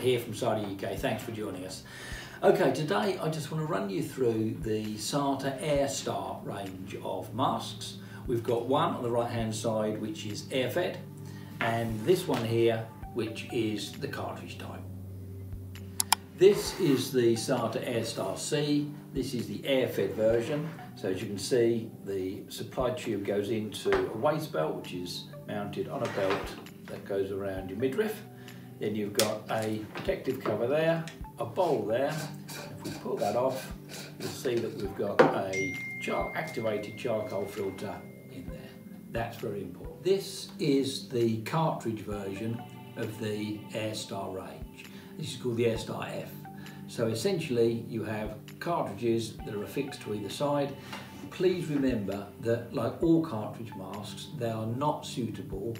here from SATA UK. Thanks for joining us. Okay, today I just want to run you through the SATA AirStar range of masks. We've got one on the right hand side which is air-fed and this one here which is the cartridge type. This is the SATA AirStar C. This is the air-fed version. So as you can see, the supply tube goes into a waist belt, which is mounted on a belt that goes around your midriff. Then you've got a protective cover there, a bowl there. If we pull that off, you'll see that we've got a char activated charcoal filter in there. That's very important. This is the cartridge version of the AirStar range. This is called the AirStar F. So essentially you have cartridges that are affixed to either side. Please remember that like all cartridge masks, they are not suitable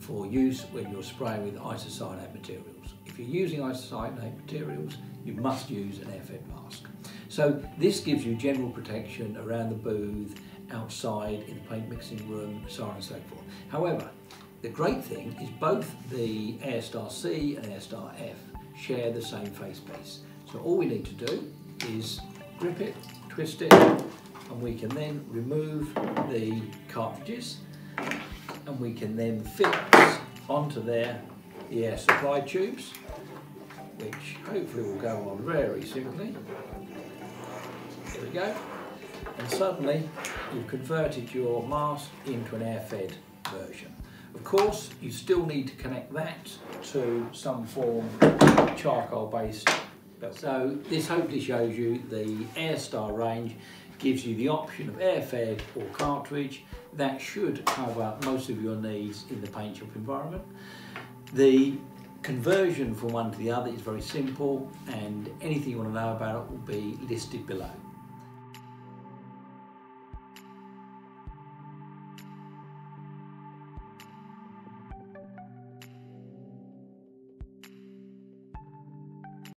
for use when you're spraying with isocyanate materials. If you're using isocyanate materials, you must use an air-fed mask. So this gives you general protection around the booth, outside, in the paint mixing room, so on and so forth. However, the great thing is both the AirStar C and AirStar F share the same facepiece. So all we need to do is grip it, twist it, and we can then remove the cartridges and we can then fix onto there the air supply tubes, which hopefully will go on very simply. There we go. And suddenly you've converted your mask into an air-fed version. Of course, you still need to connect that to some form of charcoal-based belt. So this hopefully shows you the AirStar range gives you the option of air-fed or cartridge. That should cover most of your needs in the paint shop environment. The conversion from one to the other is very simple and anything you want to know about it will be listed below.